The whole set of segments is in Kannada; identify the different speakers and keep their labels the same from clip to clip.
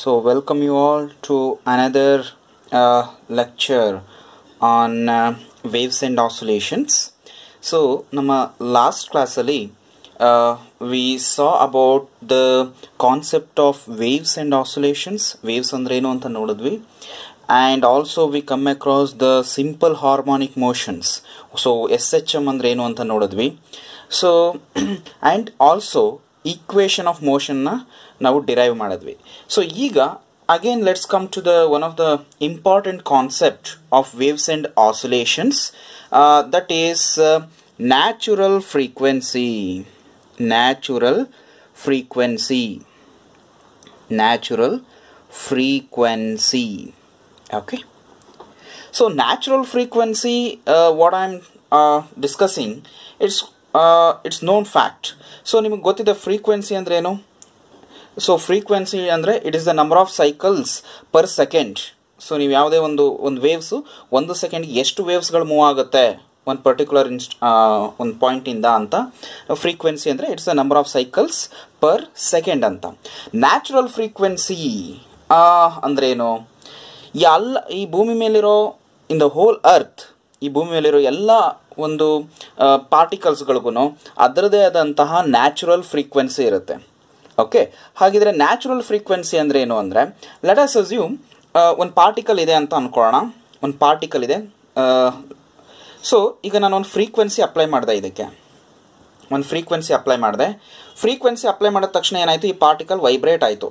Speaker 1: So, welcome you all to another uh, lecture on uh, waves and oscillations. So, ನಮ್ಮ ಲಾಸ್ಟ್ ಕ್ಲಾಸಲ್ಲಿ we saw about the concept of waves and oscillations waves ಅಂದ್ರೇನು ಅಂತ ನೋಡಿದ್ವಿ. And also we come across the simple harmonic motions so S H M ಅಂದ್ರೆ ಏನು ಅಂತ ನೋಡಿದ್ವಿ. So and also equation of ಮೋಷನ್ನ ನಾವು ಡಿರೈವ್ ಮಾಡಿದ್ವಿ. ಸೊ ಈಗ again let's come to the one of the important concept of waves and oscillations that is natural frequency natural frequency natural frequency okay. So natural frequency uh, what i'm uh, discussing it's uh, known fact so ನಿಮಗೆ ಗೊತ್ತಿದೆ ಫ್ರೀಕ್ವೆನ್ಸಿ ಅಂದ್ರೆ ಏನು ಸೊ ಫ್ರೀಕ್ವೆನ್ಸಿ ಅಂದರೆ it is the number of cycles per second so ನೀವು ಯಾವುದೇ ಒಂದು ಒಂದು ವೇವ್ಸು ಒಂದು ಸೆಕೆಂಡ್ಗೆ ಎಷ್ಟು ವೇವ್ಸ್ಗಳು ಮೂವ್ ಆಗುತ್ತೆ ಒಂದು ಪರ್ಟಿಕ್ಯುಲರ್ ಇನ್ಸ್ಟ್ ಒಂದು ಪಾಯಿಂಟಿಂದ ಅಂತ. ಫ್ರೀಕ್ವೆನ್ಸಿ ಅಂದರೆ it's the number of cycles per second ಅಂತ. ನ್ಯಾಚುರಲ್ ಫ್ರೀಕ್ವೆನ್ಸಿ ಅಂದ್ರೇನು? ಎಲ್ಲ ಈ ಭೂಮಿ ಮೇಲಿರೋ ಇನ್ ದ ಹೋಲ್ ಅರ್ತ್ ಈ ಭೂಮಿ ಮೇಲಿರೋ ಎಲ್ಲ ಒಂದು ಪಾರ್ಟಿಕಲ್ಸ್ಗಳಿಗೂ ಅದರದೇ ಆದಂತಹ ನ್ಯಾಚುರಲ್ ಫ್ರೀಕ್ವೆನ್ಸಿ ಇರುತ್ತೆ. ಓಕೆ ಹಾಗಿದ್ರೆ ನ್ಯಾಚುರಲ್ ಫ್ರೀಕ್ವೆನ್ಸಿ ಅಂದರೆ ಏನು ಅಂದರೆ ಲೆಟ್ ಅಸ್ ಅಸ್ಯೂಮ್ ಒಂದು ಪಾರ್ಟಿಕಲ್ ಇದೆ ಅಂತ ಅಂದ್ಕೊಳ್ಳೋಣ ಒಂದು ಪಾರ್ಟಿಕಲ್ ಇದೆ. ಸೊ ಈಗ ನಾನು ಒಂದು ಫ್ರೀಕ್ವೆನ್ಸಿ ಅಪ್ಲೈ ಮಾಡಿದೆ ಇದಕ್ಕೆ. ಒಂದು ಫ್ರೀಕ್ವೆನ್ಸಿ ಅಪ್ಲೈ ಮಾಡಿದೆ. ಫ್ರೀಕ್ವೆನ್ಸಿ ಅಪ್ಲೈ ಮಾಡಿದ ತಕ್ಷಣ ಏನಾಯಿತು? ಈ ಪಾರ್ಟಿಕಲ್ ವೈಬ್ರೇಟ್ ಆಯಿತು.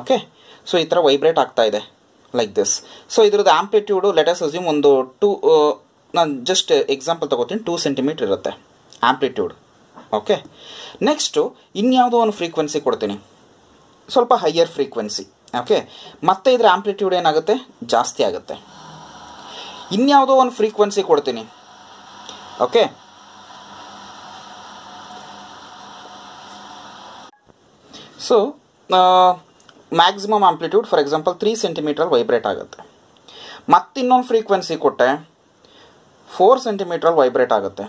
Speaker 1: ಓಕೆ ಸೊ ಈ ಥರ ವೈಬ್ರೇಟ್ ಆಗ್ತಾ ಇದೆ. ಲೈಕ್ ದಿಸ್ ಸೊ ಇದ್ರದ್ದು ಆಂಪ್ಲಿಟ್ಯೂಡು ಲೆಟಸ್ ಅಸ್ಯೂಮ್ ಒಂದು ಟೂ ನಾನು ಜಸ್ಟ್ ಎಕ್ಸಾಂಪಲ್ ತಗೋತೀನಿ. ಟೂ ಸೆಂಟಿಮೀಟ್ರ್ ಇರುತ್ತೆ ಆಂಪ್ಲಿಟ್ಯೂಡ್ ಓಕೆ ನೆಕ್ಸ್ಟು ಇನ್ಯಾವುದೋ ಒಂದು ಫ್ರೀಕ್ವೆನ್ಸಿ ಕೊಡ್ತೀನಿ. ಸ್ವಲ್ಪ ಹೈಯರ್ ಫ್ರೀಕ್ವೆನ್ಸಿ ಓಕೆ ಮತ್ತೆ ಇದರ ಆಂಪ್ಲಿಟ್ಯೂಡ್ ಏನಾಗುತ್ತೆ? ಜಾಸ್ತಿ ಆಗುತ್ತೆ. ಇನ್ಯಾವುದೋ ಒಂದು ಫ್ರೀಕ್ವೆನ್ಸಿ ಕೊಡ್ತೀನಿ. Okay so maximum amplitude for example three ಸೆಂಟಿಮೀಟ್ರಲ್ಲಿ vibrate ಆಗುತ್ತೆ. ಮತ್ತಿನ್ನೊಂದು ಫ್ರೀಕ್ವೆನ್ಸಿ ಕೊಟ್ಟೆ ಫೋರ್ ಸೆಂಟಿಮೀಟ್ರಲ್ಲಿ ವೈಬ್ರೇಟ್ ಆಗುತ್ತೆ.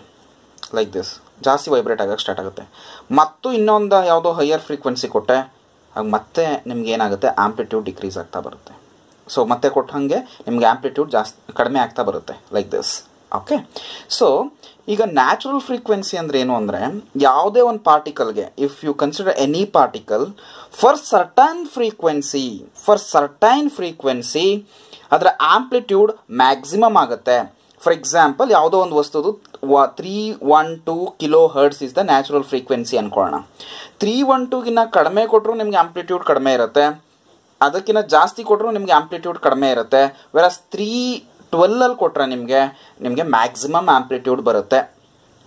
Speaker 1: ಲೈಕ್ ದಿಸ್ ಜಾಸ್ತಿ ವೈಬ್ರೇಟ್ ಆಗೋಕ್ಕೆ ಸ್ಟಾರ್ಟ್ ಆಗುತ್ತೆ. ಮತ್ತು ಇನ್ನೊಂದು ಯಾವುದೋ ಹೈಯರ್ ಫ್ರೀಕ್ವೆನ್ಸಿ ಕೊಟ್ಟೆ ಹಾಗೆ ಮತ್ತೆ ನಿಮ್ಗೆ ಏನಾಗುತ್ತೆ? ಆಂಪ್ಲಿಟ್ಯೂಡ್ ಡಿಕ್ರೀಸ್ ಆಗ್ತಾ ಬರುತ್ತೆ. ಸೊ ಮತ್ತೆ ಕೊಟ್ಟ ಹಾಗೆ ನಿಮ್ಗೆ ಆಂಪ್ಲಿಟ್ಯೂಡ್ ಜಾಸ್ತಿ ಕಡಿಮೆ ಆಗ್ತಾ ಬರುತ್ತೆ. ಲೈಕ್ ದಿಸ್ ಓಕೆ ಸೊ ಈಗ ನ್ಯಾಚುರಲ್ ಫ್ರೀಕ್ವೆನ್ಸಿ ಅಂದ್ರೆ ಏನು ಅಂದರೆ, ಯಾವುದೇ ಒಂದು ಪಾರ್ಟಿಕಲ್ಗೆ if you consider any particle for certain frequency for certain frequency ಅದರ ಆಂಪ್ಲಿಟ್ಯೂಡ್ ಮ್ಯಾಕ್ಸಿಮಮ್ ಆಗುತ್ತೆ. ಫಾರ್ ಎಕ್ಸಾಂಪಲ್ ಯಾವುದೋ ಒಂದು ವಸ್ತುದು three one two kilo hertz is the natural frequency ಅನ್ಕೊಳ್ಳೋಣ. Three one ಟೂಗಿನ್ನ ಕಡಿಮೆ ಕೊಟ್ಟರು ನಿಮ್ಗೆ ಆಂಪ್ಲಿಟ್ಯೂಡ್ ಕಡಿಮೆ ಇರುತ್ತೆ. ಅದಕ್ಕಿಂತ ಜಾಸ್ತಿ ಕೊಟ್ಟರು ನಿಮಗೆ ಆಂಪ್ಲಿಟ್ಯೂಡ್ ಕಡಿಮೆ ಇರುತ್ತೆ. ವೆರಸ್ ತ್ರೀ ಟ್ವೆಲ್ಲಲ್ಲಿ ಕೊಟ್ಟರೆ ನಿಮಗೆ ನಿಮಗೆ ಮ್ಯಾಕ್ಸಿಮಮ್ ಆ್ಯಂಪ್ಲಿಟ್ಯೂಡ್ ಬರುತ್ತೆ.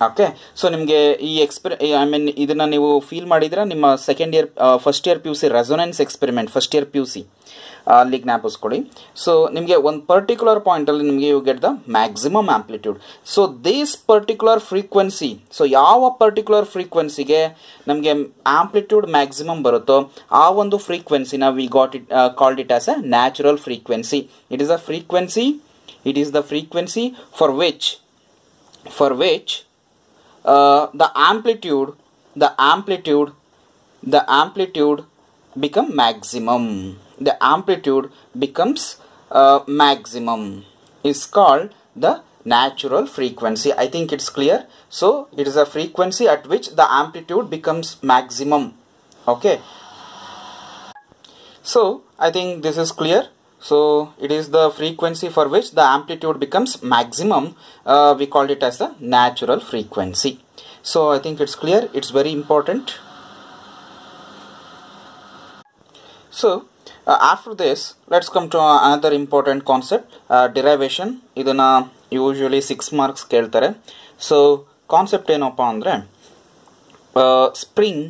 Speaker 1: ಓಕೆ ಸೊ ನಿಮಗೆ ಈ ಎಕ್ಸ್ಪೆರಿ ಐ ಮೀನ್ ಇದನ್ನು ನೀವು ಫೀಲ್ ಮಾಡಿದರೆ ನಿಮ್ಮ second year first year P U C resonance experiment first year P U C ಅಲ್ಲಿ ಜ್ಞಾಪಿಸ್ಕೊಳ್ಳಿ ಸೊ ನಿಮಗೆ ಒಂದು ಪರ್ಟಿಕ್ಯುಲರ್ ಪಾಯಿಂಟಲ್ಲಿ ನಿಮಗೆ you get the maximum amplitude so these particular frequency so ಯಾವ ಪರ್ಟಿಕ್ಯುಲರ್ ಫ್ರೀಕ್ವೆನ್ಸಿಗೆ ನಮಗೆ ಆ್ಯಂಪ್ಲಿಟ್ಯೂಡ್ ಮ್ಯಾಕ್ಸಿಮಮ್ ಬರುತ್ತೋ, ಆ ಒಂದು ಫ್ರೀಕ್ವೆನ್ಸಿನ we got it called it as a natural frequency it is a frequency it is the frequency for which for which uh, the amplitude the amplitude the amplitude become maximum. The amplitude becomes uh, maximum. Is called the natural frequency. I think it's clear. So it is a frequency at which the amplitude becomes maximum. Okay. So i think this is clear so it is the frequency for which the amplitude becomes maximum uh, we called it as the natural frequency so i think it's clear it's very important so uh, after this let's come to another important concept uh, derivation ಇದನ್ನ ಯೂಶುವಲಿ ಸಿಕ್ಸ್ ಮಾರ್ಕ್ಸ್ ಕೇಳ್ತಾರೆ ಸೊ ಕಾನ್ಸೆಪ್ಟ್ ಏನಪ್ಪ ಅಂದರೆ spring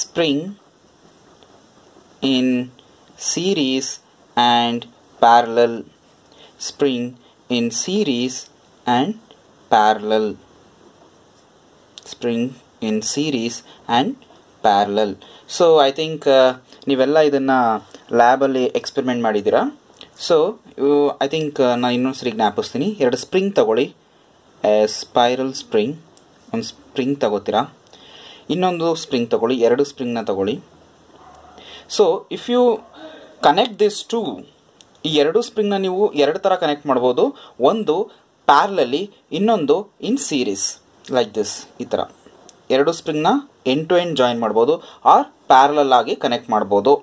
Speaker 1: spring in series and parallel spring in series and parallel spring in series and parallel so I think ನೀವೆಲ್ಲ ಇದನ್ನು ಲ್ಯಾಬಲ್ಲಿ ಎಕ್ಸ್ಪೆರಿಮೆಂಟ್ ಮಾಡಿದ್ದೀರಾ? ಸೊ ಐ ಥಿಂಕ್ ನಾನು ಇನ್ನೊಂದ್ಸರಿ ಜ್ಞಾಪಿಸ್ತೀನಿ. ಎರಡು ಸ್ಪ್ರಿಂಗ್ ತಗೊಳ್ಳಿ. ಸ್ಪೈರಲ್ ಸ್ಪ್ರಿಂಗ್ ಒಂದು ಸ್ಪ್ರಿಂಗ್ ತಗೋತೀರಾ? ಇನ್ನೊಂದು ಸ್ಪ್ರಿಂಗ್ ತಗೊಳ್ಳಿ, ಎರಡು ಸ್ಪ್ರಿಂಗ್ನ ತಗೊಳ್ಳಿ. So if you connect this to ಈ ಎರಡು ಸ್ಪ್ರಿಂಗ್ನ ನೀವು ಎರಡು ಥರ ಕನೆಕ್ಟ್ ಮಾಡ್ಬೋದು. ಒಂದು ಪ್ಯಾರ್ಲಲ್ಲಿ ಇನ್ನೊಂದು ಇನ್ ಸೀರೀಸ್ ಲೈಕ್ ದಿಸ್ ಈ ಥರ ಎರಡು ಸ್ಪ್ರಿಂಗ್ನ ಎಂಡ್ ಟು ಎಂಡ್ ಜಾಯಿನ್ ಮಾಡ್ಬೋದು ಆರ್ ಪ್ಯಾರಲಲ್ ಆಗಿ ಕನೆಕ್ಟ್ ಮಾಡ್ಬೋದು.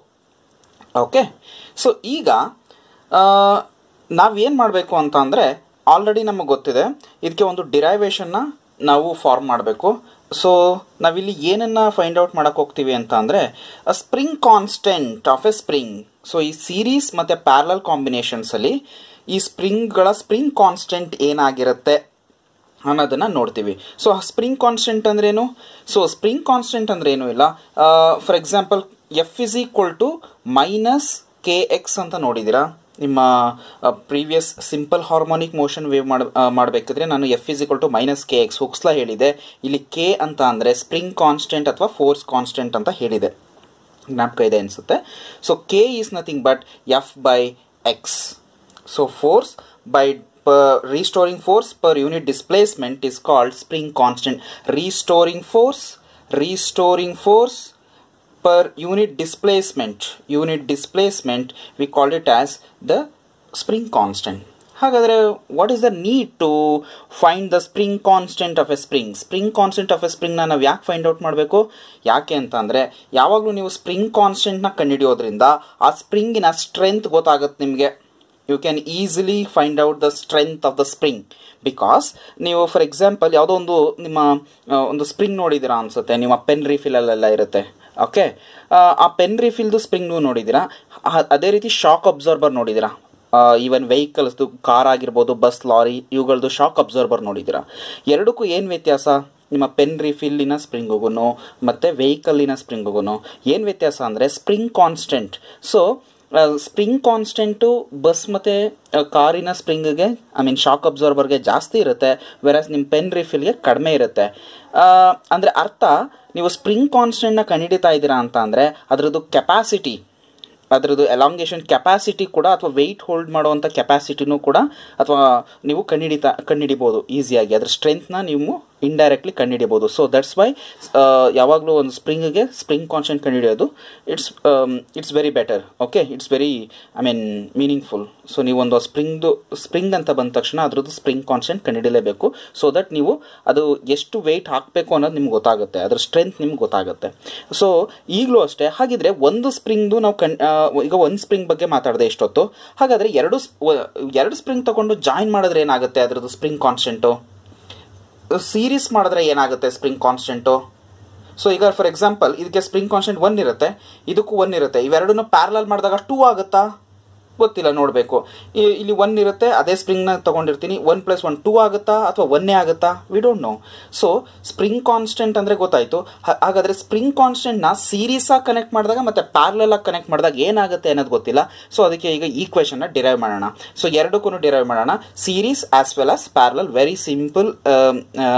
Speaker 1: ಓಕೆ ಸೊ ಈಗ ನಾವೇನು ಮಾಡಬೇಕು ಅಂತ ಅಂದರೆ ಆಲ್ರೆಡಿ ನಮಗೆ ಗೊತ್ತಿದೆ ಇದಕ್ಕೆ ಒಂದು ಡಿರೈವೇಷನ್ನ ನಾವು ಫಾರ್ಮ್ ಮಾಡಬೇಕು. ಸೊ ನಾವಿಲ್ಲಿ ಏನನ್ನು ಫೈಂಡ್ ಔಟ್ ಮಾಡೋಕ್ಕೆ ಹೋಗ್ತೀವಿ ಅಂತ ಅಂದರೆ a spring constant of a spring so ಈ ಸೀರೀಸ್ ಮತ್ತು ಪ್ಯಾರಲಲ್ ಕಾಂಬಿನೇಷನ್ಸಲ್ಲಿ ಈ ಸ್ಪ್ರಿಂಗ್ಗಳ ಸ್ಪ್ರಿಂಗ್ ಕಾನ್ಸ್ಟೆಂಟ್ ಏನಾಗಿರುತ್ತೆ ಅನ್ನೋದನ್ನು ನೋಡ್ತೀವಿ. ಸೊ ಸ್ಪ್ರಿಂಗ್ ಕಾನ್ಸ್ಟೆಂಟ್ ಅಂದ್ರೇನು? ಸೊ ಸ್ಪ್ರಿಂಗ್ ಕಾನ್ಸ್ಟೆಂಟ್ ಅಂದ್ರೆ ಇಲ್ಲ? For example F is equal to minus K X ಅಂತ ನೋಡಿದ್ದೀರಾ? ನಿಮ್ಮ previous simple harmonic motion wave ಮಾಡ ಮಾಡಬೇಕಿದ್ರೆ ನಾನು F is equal to minus K X ಹುಕ್ಸ್ಲಾ ಹೇಳಿದೆ. ಇಲ್ಲಿ ಕೆ ಅಂತ ಅಂದರೆ ಸ್ಪ್ರಿಂಗ್ ಕಾನ್ಸ್ಟೆಂಟ್ ಅಥವಾ ಫೋರ್ಸ್ ಕಾನ್ಸ್ಟೆಂಟ್ ಅಂತ ಹೇಳಿದೆ. ಜ್ಞಾಪಕ ಇದೆ ಅನಿಸುತ್ತೆ so K is nothing but F by X so force by per restoring force per unit displacement is called spring constant restoring force restoring force per unit displacement unit displacement we call it as the spring constant ಹಾಗಾದರೆ what is the need to find the spring constant of a spring spring constant of a ಸ್ಪ್ರಿಂಗ್ನ ನಾವು ಯಾಕೆ ಫೈಂಡ್ ಔಟ್ ಮಾಡಬೇಕು? ಯಾಕೆ ಅಂತ ಅಂದರೆ, ಯಾವಾಗಲೂ ನೀವು ಸ್ಪ್ರಿಂಗ್ ಕಾನ್ಸ್ಟೆಂಟ್ನ ಕಂಡುಹಿಡಿಯೋದ್ರಿಂದ ಆ ಸ್ಪ್ರಿಂಗಿನ ಸ್ಟ್ರೆಂತ್ ಗೊತ್ತಾಗುತ್ತೆ ನಿಮಗೆ. You can easily find out the strength of the spring because ನೀವು ಫಾರ್ ಎಕ್ಸಾಂಪಲ್ ಯಾವುದೋ ಒಂದು ನಿಮ್ಮ ಒಂದು ಸ್ಪ್ರಿಂಗ್ ನೋಡಿದ್ದೀರಾ ಅನಿಸುತ್ತೆ, ನಿಮ್ಮ ಪೆನ್ ರೀಫಿಲಲ್ಲೆಲ್ಲ ಇರುತ್ತೆ. ಓಕೆ ಆ ಪೆನ್ ರೀಫಿಲ್ದು ಸ್ಪ್ರಿಂಗ್ ನೀವು ನೋಡಿದ್ದೀರಾ? ಅದೇ ರೀತಿ ಶಾಕ್ ಅಬ್ಸರ್ಬರ್ ನೋಡಿದ್ದೀರಾ? ಈವನ್ ವೆಹಿಕಲ್ಸ್ದು ಕಾರ್ ಆಗಿರ್ಬೋದು ಬಸ್ ಲಾರಿ ಇವುಗಳದ್ದು ಶಾಕ್ ಅಬ್ಸರ್ಬರ್ ನೋಡಿದ್ದೀರಾ? ಎರಡಕ್ಕೂ ಏನು ವ್ಯತ್ಯಾಸ? ನಿಮ್ಮ ಪೆನ್ ರಿಫಿಲ್ಲಿನ ಸ್ಪ್ರಿಂಗುಗೂ ಮತ್ತು ವೆಹಿಕಲ್ಲಿನ ಸ್ಪ್ರಿಂಗುಗೂ ಏನು ವ್ಯತ್ಯಾಸ ಅಂದರೆ spring constant so spring constant bus ಮತ್ತು ಕಾರಿನ ಸ್ಪ್ರಿಂಗ್ಗೆ ಐ ಮೀನ್ ಶಾಕ್ ಅಬ್ಸರ್ಬರ್ಗೆ ಜಾಸ್ತಿ ಇರುತ್ತೆ ವೆರಸ್ ನಿಮ್ಮ ಪೆನ್ ರಿಫಿಲ್ಗೆ ಕಡಿಮೆ ಇರುತ್ತೆ. ಅಂದರೆ ಅರ್ಥ, ನೀವು ಸ್ಪ್ರಿಂಗ್ ಕಾನ್ಸ್ಟೆಂಟ್ನ ಕಂಡಿಡಿತಾ ಇದ್ದೀರಾ ಅಂತ ಅಂದರೆ, ಅದರದ್ದು ಕೆಪಾಸಿಟಿ ಅದರದ್ದು ಎಲಾಂಗೇಷನ್ ಕೆಪಾಸಿಟಿ ಕೂಡ ಅಥವಾ ವೆಯ್ಟ್ ಹೋಲ್ಡ್ ಮಾಡುವಂಥ ಕೆಪಾಸಿಟಿನೂ ಕೂಡ ಅಥವಾ ನೀವು ಕಣ್ಣಿಡಿತಾ ಕಂಡುಹಿಡಿಬೋದು ಈಸಿಯಾಗಿ ಅದರ ಸ್ಟ್ರೆಂತ್ನ ನೀವು ಇಂಡೈರೆಕ್ಟ್ಲಿ ಕಂಡುಹಿಡಿಯಬಹುದು. ಸೊ ದಟ್ಸ್ ವೈ ಯಾವಾಗಲೂ ಒಂದು ಸ್ಪ್ರಿಂಗ್ಗೆ spring constant ಕಂಡುಹಿಡಿಯೋದು it's it's very better okay it's very I mean meaningful so ನೀವು ಒಂದು ಸ್ಪ್ರಿಂಗ್ದು ಸ್ಪ್ರಿಂಗ್ ಅಂತ ಬಂದ ತಕ್ಷಣ ಅದರದ್ದು ಸ್ಪ್ರಿಂಗ್ ಕಾನ್ಸ್ಟೆಂಟ್ ಕಂಡುಹಿಡಿಯಲೇಬೇಕು. ಸೊ ದಟ್ ನೀವು ಅದು ಎಷ್ಟು ವೆಯ್ಟ್ ಹಾಕಬೇಕು ಅನ್ನೋದು ನಿಮ್ಗೆ ಗೊತ್ತಾಗುತ್ತೆ. ಅದರ ಸ್ಟ್ರೆಂತ್ ನಿಮ್ಗೆ ಗೊತ್ತಾಗುತ್ತೆ. ಸೊ ಈಗಲೂ ಅಷ್ಟೇ, ಹಾಗಿದ್ರೆ ಒಂದು ಸ್ಪ್ರಿಂಗ್ದು ನಾವು ಕಣ್ ಈಗ ಒಂದು ಸ್ಪ್ರಿಂಗ್ ಬಗ್ಗೆ ಮಾತಾಡಿದೆ ಎಷ್ಟೊತ್ತು ಹಾಗಾದರೆ ಎರಡು ಎರಡು ಸ್ಪ್ರಿಂಗ್ ತಗೊಂಡು ಜಾಯಿನ್ ಮಾಡಿದ್ರೆ ಏನಾಗುತ್ತೆ ಅದರದ್ದು ಸ್ಪ್ರಿಂಗ್ ಕಾನ್ಸ್ಟೆಂಟು ಸೀರೀಸ್ ಮಾಡಿದ್ರೆ ಏನಾಗುತ್ತೆ ಸ್ಪ್ರಿಂಗ್ ಕಾನ್ಸ್ಟೆಂಟು ಸೊ ಈಗ ಫಾರ್ ಎಕ್ಸಾಂಪಲ್ ಇದಕ್ಕೆ ಸ್ಪ್ರಿಂಗ್ ಕಾನ್ಸ್ಟೆಂಟ್ ಒನ್ ಇರುತ್ತೆ, ಇದಕ್ಕೂ ಒನ್ ಇರುತ್ತೆ. ಇವೆರಡನ್ನೂ ಪ್ಯಾರಲಲ್ ಮಾಡಿದಾಗ ಟೂ ಆಗುತ್ತಾ? ಗೊತ್ತಿಲ್ಲ, ನೋಡಬೇಕು. ಇಲ್ಲಿ ಒನ್ ಇರುತ್ತೆ, ಅದೇ ಸ್ಪ್ರಿಂಗ್ನ ತೊಗೊಂಡಿರ್ತೀನಿ. ಒನ್ ಪ್ಲಸ್ ಒನ್ ಟೂ ಆಗುತ್ತಾ ಅಥವಾ ಒನ್ನೇ ಆಗುತ್ತಾ? We don't know so spring constant ಅಂದರೆ ಗೊತ್ತಾಯಿತು. ಹಾಗಾದರೆ ಸ್ಪ್ರಿಂಗ್ ಕಾನ್ಸ್ಟೆಂಟ್ನ ಸೀರೀಸಾಗಿ ಕನೆಕ್ಟ್ ಮಾಡಿದಾಗ ಮತ್ತು ಪ್ಯಾರ್ಲಾಗಿ ಕನೆಕ್ಟ್ ಮಾಡಿದಾಗ ಏನಾಗುತ್ತೆ ಅನ್ನೋದು ಗೊತ್ತಿಲ್ಲ. ಸೊ ಅದಕ್ಕೆ ಈಗ ಈಕ್ವೇಷನ್ನ ಡಿರೈವ್ ಮಾಡೋಣ. ಸೊ ಎರಡಕ್ಕೂ ಡಿರೈವ್ ಮಾಡೋಣ. Series as well as parallel very simple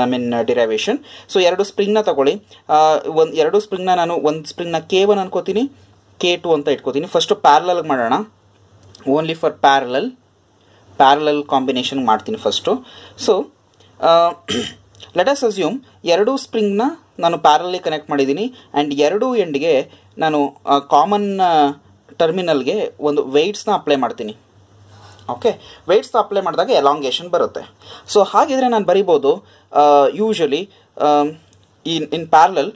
Speaker 1: I mean derivation so ಎರಡು ಸ್ಪ್ರಿಂಗ್ನ ತಗೊಳ್ಳಿ. ಒಂದು, ಎರಡು ಸ್ಪ್ರಿಂಗ್ನ ನಾನು, ಒಂದು ಸ್ಪ್ರಿಂಗ್ನ ಕೆ ಒನ್ ಅನ್ಕೋತೀನಿ. ಕೆ ಟು ಅಂತ ಇಟ್ಕೋತೀನಿ. ಫಸ್ಟು ಪ್ಯಾರ್ಲಲ್ಗೆ ಮಾಡೋಣ. Only for parallel parallel combination ಮಾಡ್ತೀನಿ first so let us assume ಎರಡೂ ಸ್ಪ್ರಿಂಗ್ನ ನಾನು ಪ್ಯಾರಲಲ್ಲಿ ಕನೆಕ್ಟ್ ಮಾಡಿದ್ದೀನಿ ಆ್ಯಂಡ್ ಎರಡೂ ಎಂಡ್ಗೆ ನಾನು ಕಾಮನ್ ಟರ್ಮಿನಲ್ಗೆ ಒಂದು ವೆಯ್ಟ್ಸ್ನ ಅಪ್ಲೈ ಮಾಡ್ತೀನಿ. ಓಕೆ ವೆಯ್ಟ್ಸ್ನ ಅಪ್ಲೈ ಮಾಡಿದಾಗ ಎಲಾಂಗೇಷನ್ ಬರುತ್ತೆ. ಸೊ ಹಾಗಿದ್ರೆ ನಾನು ಬರಿಬೋದು ಯೂಶ್ವಲಿ ಇನ್ ಇನ್ ಪ್ಯಾರಲಲ್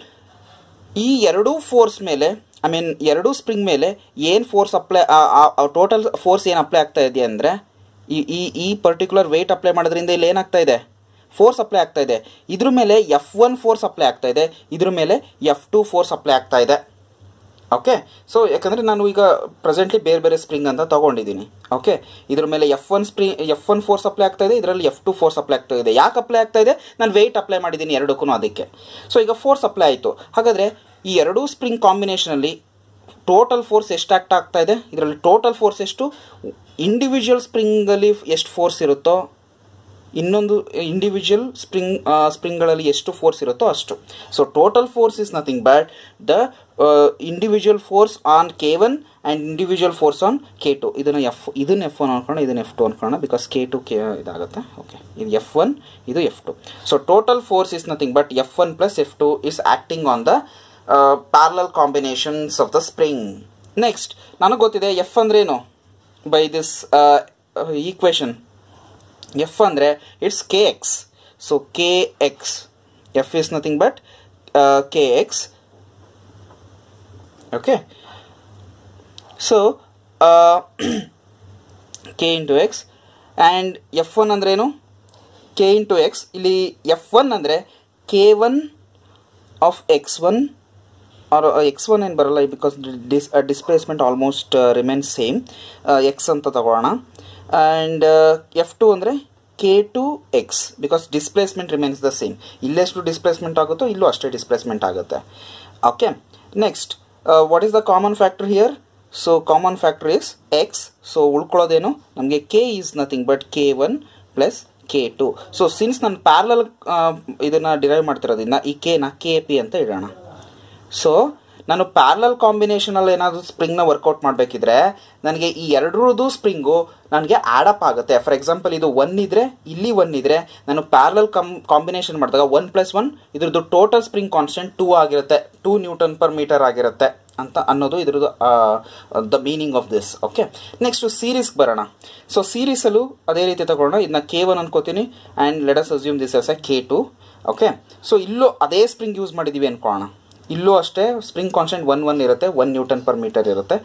Speaker 1: ಈ ಎರಡೂ ಫೋರ್ಸ್ ಮೇಲೆ ಐ ಮೀನ್ ಎರಡೂ ಸ್ಪ್ರಿಂಗ್ ಮೇಲೆ ಏನು ಫೋರ್ಸ್ ಅಪ್ಲೈ ಟೋಟಲ್ ಫೋರ್ಸ್ ಏನು ಅಪ್ಲೈ ಆಗ್ತಾ ಇದೆಯಾ ಅಂದರೆ, ಈ ಈ ಈ ಪರ್ಟಿಕ್ಯುಲರ್ ವೆಯ್ಟ್ ಅಪ್ಲೈ ಮಾಡೋದ್ರಿಂದ ಇಲ್ಲಿ ಏನಾಗ್ತಾ ಇದೆ? ಫೋರ್ಸ್ ಅಪ್ಲೈ ಆಗ್ತಾ ಇದೆ. ಇದ್ರ ಮೇಲೆ ಎಫ್ ಒನ್ ಫೋರ್ಸ್ ಅಪ್ಲೈ ಆಗ್ತಾ ಇದೆ. ಇದ್ರ ಮೇಲೆ ಎಫ್ ಟು ಫೋರ್ಸ್ ಅಪ್ಲೈ ಆಗ್ತಾ ಇದೆ. ಓಕೆ ಸೊ ಯಾಕಂದರೆ ನಾನು ಈಗ ಪ್ರೆಸೆಂಟ್ಲಿ ಬೇರೆ ಬೇರೆ ಸ್ಪ್ರಿಂಗ್ ಅಂತ ತೊಗೊಂಡಿದ್ದೀನಿ. ಓಕೆ ಇದ್ರ ಮೇಲೆ F one spring F one force apply ಆಗ್ತಾ ಇದೆ. ಇದರಲ್ಲಿ ಎಫ್ ಟು ಫೋರ್ಸ್ ಅಪ್ಲೈ ಆಗ್ತಾ ಇದೆ. ಯಾಕೆ ಅಪ್ಲೈ ಆಗ್ತಾ ಇದೆ? ನಾನು ವೆಯ್ಟ್ ಅಪ್ಲೈ ಮಾಡಿದ್ದೀನಿ ಎರಡಕ್ಕೂ ಅದಕ್ಕೆ. ಸೊ ಈಗ ಫೋರ್ಸ್ ಅಪ್ಲೈ ಆಯಿತು. ಹಾಗಾದರೆ ಈ ಎರಡೂ ಸ್ಪ್ರಿಂಗ್ ಕಾಂಬಿನೇಷನಲ್ಲಿ ಟೋಟಲ್ ಫೋರ್ಸ್ ಎಷ್ಟು ಆಕ್ಟ್ ಆಗ್ತಾ ಇದೆ? ಇದರಲ್ಲಿ ಟೋಟಲ್ ಫೋರ್ಸ್ ಎಷ್ಟು? ಇಂಡಿವಿಜುವಲ್ ಸ್ಪ್ರಿಂಗಲ್ಲಿ ಎಷ್ಟು ಫೋರ್ಸ್ ಇರುತ್ತೋ, ಇನ್ನೊಂದು ಇಂಡಿವಿಜುವಲ್ ಸ್ಪ್ರಿಂಗ್ ಸ್ಪ್ರಿಂಗ್ಗಳಲ್ಲಿ ಎಷ್ಟು ಫೋರ್ಸ್ ಇರುತ್ತೋ ಅಷ್ಟು. So total force is nothing but the individual force on K one and individual force on K two ಇದನ್ನು ಎಫ್ ಇದನ್ನು ಎಫ್ ಒನ್ ಅನ್ಕೊಂಡು ಇದನ್ನು ಎಫ್ ಟು ಅನ್ಕೊಳ್ಳೋಣ ಬಿಕಾಸ್ ಕೆ ಟು ಕೆ, ಇದಾಗುತ್ತೆ. ಓಕೆ ಇದು ಎಫ್ ಒನ್ ಇದು F two so total force is nothing but F one plus F two is acting on the parallel combinations of the spring next ನನಗೆ ಗೊತ್ತಿದೆ ಎಫ್ ಅಂದ್ರೇನು? ಬೈ ದಿಸ್ ಈಕ್ವೇಷನ್ ಎಫ್ ಅಂದರೆ it's K X so K X F is nothing but K X okay so K into X and F one ಅಂದ್ರೇನು? ಕೆ ಇಂಟು ಎಕ್ಸ್ ಇಲ್ಲಿ ಎಫ್ ಒನ್ ಅಂದರೆ K one of X one or X one ಏನು ಬರಲ್ಲ because dis displacement almost remains same X ಅಂತ ತಗೋಣ. ಆ್ಯಂಡ್ ಎಫ್ ಟು ಅಂದರೆ K two X because displacement remains the same ಇಲ್ಲೆಷ್ಟು displacement ಆಗುತ್ತೋ, ಇಲ್ಲೂ ಅಷ್ಟೇ ಡಿಸ್ಪ್ಲೇಸ್ಮೆಂಟ್ ಆಗುತ್ತೆ. Okay next what is the common factor here so common factor is X so ಉಳ್ಕೊಳ್ಳೋದೇನು? ನಮಗೆ K is nothing but K one plus K two so since ನಾನು ಪ್ಯಾರಲಲ್ ಇದನ್ನು ಡಿರೈವ್ ಮಾಡ್ತಿರೋದ್ರಿಂದ ಈ ಕೆನ ಕೆ ಪಿ ಅಂತ ಇಡೋಣ. ಸೊ ನಾನು ಪ್ಯಾರಲಲ್ ಕಾಂಬಿನೇಷನಲ್ಲಿ ಏನಾದರೂ ಸ್ಪ್ರಿಂಗ್ನ ವರ್ಕೌಟ್ ಮಾಡಬೇಕಿದ್ರೆ, ನನಗೆ ಈ ಎರಡರದ್ದು ಸ್ಪ್ರಿಂಗು ನನಗೆ ಆ್ಯಡಪ್ ಆಗುತ್ತೆ. ಫಾರ್ ಎಕ್ಸಾಂಪಲ್ ಇದು ಒನ್ ಇದ್ದರೆ ಇಲ್ಲಿ ಒನ್ ಇದ್ದರೆ ನಾನು ಪ್ಯಾರಲಲ್ ಕಮ್ ಕಾಂಬಿನೇಷನ್ ಮಾಡಿದಾಗ ಒನ್ ಪ್ಲಸ್ ಒನ್ ಇದ್ರದ್ದು ಟೋಟಲ್ ಸ್ಪ್ರಿಂಗ್ ಕಾನ್ಸ್ಟೆಂಟ್ ಟೂ ಆಗಿರುತ್ತೆ. ಟೂ ನ್ಯೂಟನ್ ಪರ್ ಮೀಟರ್ ಆಗಿರುತ್ತೆ ಅಂತ ಅನ್ನೋದು ಇದ್ರದ್ದು the meaning of this okay next ಸೀರೀಸ್ಗೆ ಬರೋಣ. ಸೊ ಸೀರೀಸಲ್ಲೂ ಅದೇ ರೀತಿ ತಗೊಳ್ಳೋಣ. ಇದನ್ನ ಕೆ ಒನ್ ಅನ್ಕೋತೀನಿ. And let's assume this as a K two okay so ಇಲ್ಲೂ ಅದೇ ಸ್ಪ್ರಿಂಗ್ ಯೂಸ್ ಮಾಡಿದ್ದೀವಿ ಅನ್ಕೊಳ್ಳೋಣ ಇಲ್ಲೂ ಅಷ್ಟೇ ಸ್ಪ್ರಿಂಗ್ ಕಾನ್ಸ್ಟೆಂಟ್ ಒನ್ ಒನ್ ಇರುತ್ತೆ ಒನ್ ನ್ಯೂಟನ್ ಪರ್ ಮೀಟರ್ ಇರುತ್ತೆ.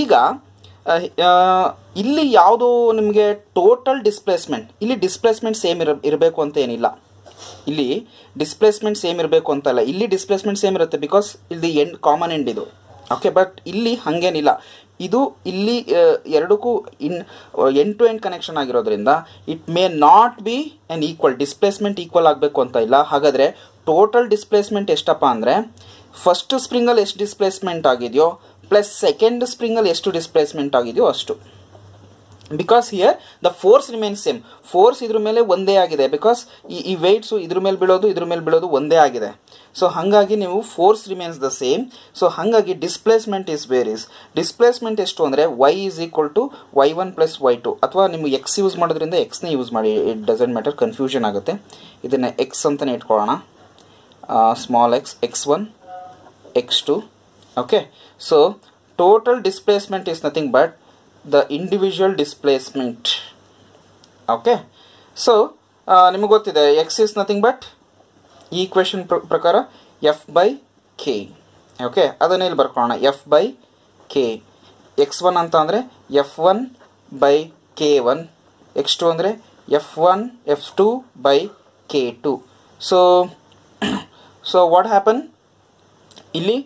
Speaker 1: ಈಗ ಇಲ್ಲಿ ಯಾವುದು ನಿಮಗೆ ಟೋಟಲ್ ಡಿಸ್ಪ್ಲೇಸ್ಮೆಂಟ್ ಇಲ್ಲಿ ಡಿಸ್ಪ್ಲೇಸ್ಮೆಂಟ್ ಸೇಮ್ ಇರ, ಇರಬೇಕು ಅಂತ ಏನಿಲ್ಲ. ಇಲ್ಲಿ ಡಿಸ್ಪ್ಲೇಸ್ಮೆಂಟ್ ಸೇಮ್ ಇರಬೇಕು ಅಂತಲ್ಲ ಇಲ್ಲಿ ಡಿಸ್ಪ್ಲೇಸ್ಮೆಂಟ್ ಸೇಮ್ ಇರುತ್ತೆ ಬಿಕಾಸ್ ಇಲ್ಲಿ ಎಂಡ್ ಕಾಮನ್ ಎಂಡ್ ಇದು. ಓಕೆ ಬಟ್ ಇಲ್ಲಿ ಹಾಗೇನಿಲ್ಲ. ಇದು ಇಲ್ಲಿ ಎರಡಕ್ಕೂ in end to end connection ಆಗಿರೋದ್ರಿಂದ it may not be an equal displacement equal ಆಗಬೇಕು ಅಂತ ಇಲ್ಲ. ಹಾಗಾದರೆ ಟೋಟಲ್ ಡಿಸ್ಪ್ಲೇಸ್ಮೆಂಟ್ ಎಷ್ಟಪ್ಪ ಅಂದರೆ ಫಸ್ಟ್ ಸ್ಪ್ರಿಂಗಲ್ಲಿ ಎಷ್ಟು ಡಿಸ್ಪ್ಲೇಸ್ಮೆಂಟ್ ಆಗಿದೆಯೋ ಪ್ಲಸ್ ಸೆಕೆಂಡ್ ಸ್ಪ್ರಿಂಗಲ್ಲಿ ಎಷ್ಟು ಡಿಸ್ಪ್ಲೇಸ್ಮೆಂಟ್ ಆಗಿದೆಯೋ ಅಷ್ಟು. Because here the force remains same force ಇದ್ರ ಮೇಲೆ ಒಂದೇ ಆಗಿದೆ. ಬಿಕಾಸ್ ಈ ಈ ವೆಯ್ಟ್ಸು ಇದ್ರ ಮೇಲೆ ಬೀಳೋದು, ಇದ್ರ ಮೇಲೆ ಬೀಳೋದು ಒಂದೇ ಆಗಿದೆ. ಸೊ ಹಾಗಾಗಿ ನೀವು force remains the same so ಹಾಗಾಗಿ ಡಿಸ್ಪ್ಲೇಸ್ಮೆಂಟ್ ಇಸ್ ವೇರೀಸ್ ಡಿಸ್ಪ್ಲೇಸ್ಮೆಂಟ್ ಎಷ್ಟು ಅಂದರೆ Y is equal to Y one plus Y two ಅಥವಾ ನಿಮ್ಗೆ ಎಕ್ಸ್ ಯೂಸ್ ಮಾಡೋದ್ರಿಂದ ಎಕ್ಸ್ನೇ ಯೂಸ್ ಮಾಡಿ. ಇಟ್ ಡಸಂಟ್ ಮ್ಯಾಟರ್ ಕನ್ಫ್ಯೂಷನ್ ಆಗುತ್ತೆ. ಇದನ್ನು ಎಕ್ಸ್ ಅಂತಲೇ ಇಟ್ಕೊಳ್ಳೋಣ. Small X X one X two okay so total displacement is nothing but the individual displacement okay so ನಿಮಗೆ ಗೊತ್ತಿದೆ ಎಕ್ಸ್ ಇಸ್ ನಥಿಂಗ್ ಬಟ್ ಈ ಕ್ವೆಶನ್ ಪ್ರಕಾರ ಎಫ್ ಬೈ ಕೆ ಓಕೆ ಅದನ್ನ ಇಲ್ಲಿ ಬರ್ಕೊಳ್ಳೋಣ. F by K X one ಅಂತ ಅಂದರೆ F one by K one X two ಅಂದರೆ F one F two by K two so so what happen ಇಲ್ಲಿ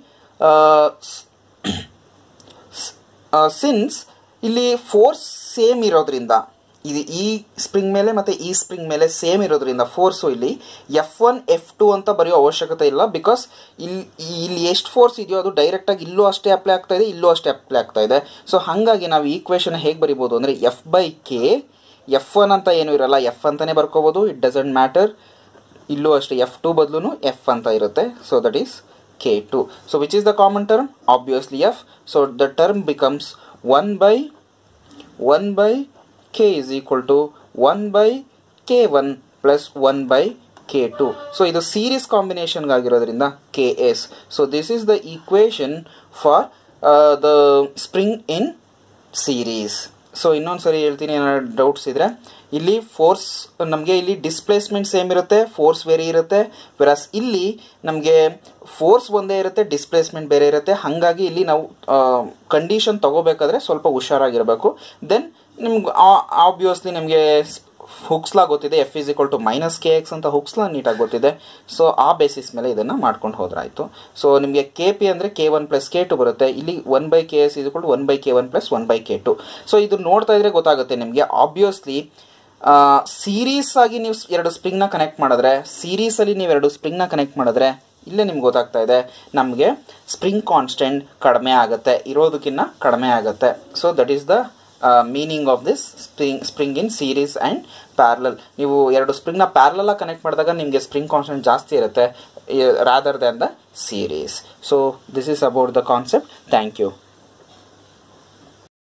Speaker 1: ಸಿನ್ಸ್ ಇಲ್ಲಿ ಫೋರ್ಸ್ ಸೇಮ್ ಇರೋದ್ರಿಂದ ಇದು ಈ ಸ್ಪ್ರಿಂಗ್ ಮೇಲೆ ಮತ್ತು ಈ ಸ್ಪ್ರಿಂಗ್ ಮೇಲೆ ಸೇಮ್ ಇರೋದ್ರಿಂದ ಫೋರ್ಸು ಇಲ್ಲಿ ಎಫ್ ಒನ್ ಎಫ್ ಟು ಅಂತ ಬರೆಯೋ ಅವಶ್ಯಕತೆ ಇಲ್ಲ ಬಿಕಾಸ್ ಇಲ್ಲಿ ಇಲ್ಲಿ ಎಷ್ಟು ಫೋರ್ಸ್ ಇದೆಯೋ ಅದು ಡೈರೆಕ್ಟಾಗಿ ಇಲ್ಲೂ ಅಷ್ಟೇ ಅಪ್ಲೈ ಆಗ್ತಾ ಇದೆ, ಇಲ್ಲೂ ಅಷ್ಟೇ ಅಪ್ಲೈ ಆಗ್ತಾ ಇದೆ. ಸೊ ಹಾಗಾಗಿ ನಾವು ಈಕ್ವೇಷನ್ ಹೇಗೆ ಬರಿಬೋದು ಅಂದರೆ F by K F one ಅಂತ ಏನೂ ಇರಲ್ಲ ಎಫ್ ಅಂತಲೇ ಬರ್ಕೋಬೋದು ಇಟ್ ಡಸಂಟ್ ಮ್ಯಾಟರ್ ಇಲ್ಲೂ ಅಷ್ಟೇ ಎಫ್ ಟು ಬದಲು ಎಫ್ ಅಂತ ಇರುತ್ತೆ. So that is K two so which is the common term obviously F so the term becomes one by one by K is equal to one by K one plus one by K two so ಇದು series ಕಾಂಬಿನೇಷನ್ಗಾಗಿರೋದ್ರಿಂದ K S so this is the equation for the spring in series so ಇನ್ನೊಂದು ಸರಿ ಹೇಳ್ತೀನಿ, ಏನಾದ್ರು ಡೌಟ್ಸ್ ಇದ್ದರೆ ಇಲ್ಲಿ ಫೋರ್ಸ್ ನಮಗೆ ಇಲ್ಲಿ ಡಿಸ್ಪ್ಲೇಸ್ಮೆಂಟ್ ಸೇಮ್ ಇರುತ್ತೆ ಫೋರ್ಸ್ ಬೇರೆ ಇರುತ್ತೆ ವೆರಸ್ ಇಲ್ಲಿ ನಮಗೆ ಫೋರ್ಸ್ ಒಂದೇ ಇರುತ್ತೆ ಡಿಸ್ಪ್ಲೇಸ್ಮೆಂಟ್ ಬೇರೆ ಇರುತ್ತೆ. ಹಾಗಾಗಿ ಇಲ್ಲಿ ನಾವು ಕಂಡೀಷನ್ ತೊಗೋಬೇಕಾದ್ರೆ ಸ್ವಲ್ಪ ಹುಷಾರಾಗಿರಬೇಕು. ದೆನ್ ನಿಮ್ಗೆ ಆಬ್ವಿಯಸ್ಲಿ ನಿಮಗೆ ಹುಕ್ಸ್ಲಾ ಗೊತ್ತಿದೆ F is equal to minus K X ಅಂತ ಹುಕ್ಸ್ಲಾ ನೀಟಾಗಿ ಗೊತ್ತಿದೆ. ಸೊ ಆ ಬೇಸಿಸ್ ಮೇಲೆ ಇದನ್ನು ಮಾಡ್ಕೊಂಡು ಹೋದ್ರಾಯಿತು. ಸೊ ನಿಮಗೆ ಕೆ ಪಿ ಅಂದರೆ K one plus K two ಬರುತ್ತೆ. ಇಲ್ಲಿ one by K S is equal to one by K one plus one by K two so ಇದು ನೋಡ್ತಾ ಇದ್ರೆ ಗೊತ್ತಾಗುತ್ತೆ ನಿಮಗೆ. ಆಬ್ವಿಯಸ್ಲಿ ಸೀರೀಸ್ ಆಗಿ ನೀವು ಎರಡು ಸ್ಪ್ರಿಂಗ್ನ ಕನೆಕ್ಟ್ ಮಾಡಿದ್ರೆ ಸೀರೀಸಲ್ಲಿ ನೀವು ಎರಡು ಸ್ಪ್ರಿಂಗ್ನ ಕನೆಕ್ಟ್ ಮಾಡಿದ್ರೆ, ಇಲ್ಲೇ ನಿಮ್ಗೆ ಗೊತ್ತಾಗ್ತಾ ಇದೆ, ನಮಗೆ ಸ್ಪ್ರಿಂಗ್ ಕಾನ್ಸ್ಟೆಂಟ್ ಕಡಿಮೆ ಆಗುತ್ತೆ ಇರೋದಕ್ಕಿಂತ ಕಡಿಮೆ ಆಗುತ್ತೆ. So that is the meaning of this spring spring in series and parallel ನೀವು ಎರಡು ಸ್ಪ್ರಿಂಗ್ನ ಪ್ಯಾರಲಲ್ಲ ಕನೆಕ್ಟ್ ಮಾಡಿದಾಗ ನಿಮಗೆ ಸ್ಪ್ರಿಂಗ್ ಕಾನ್ಸ್ಟೆಂಟ್ ಜಾಸ್ತಿ ಇರುತ್ತೆ rather than the series so this is about the concept thank you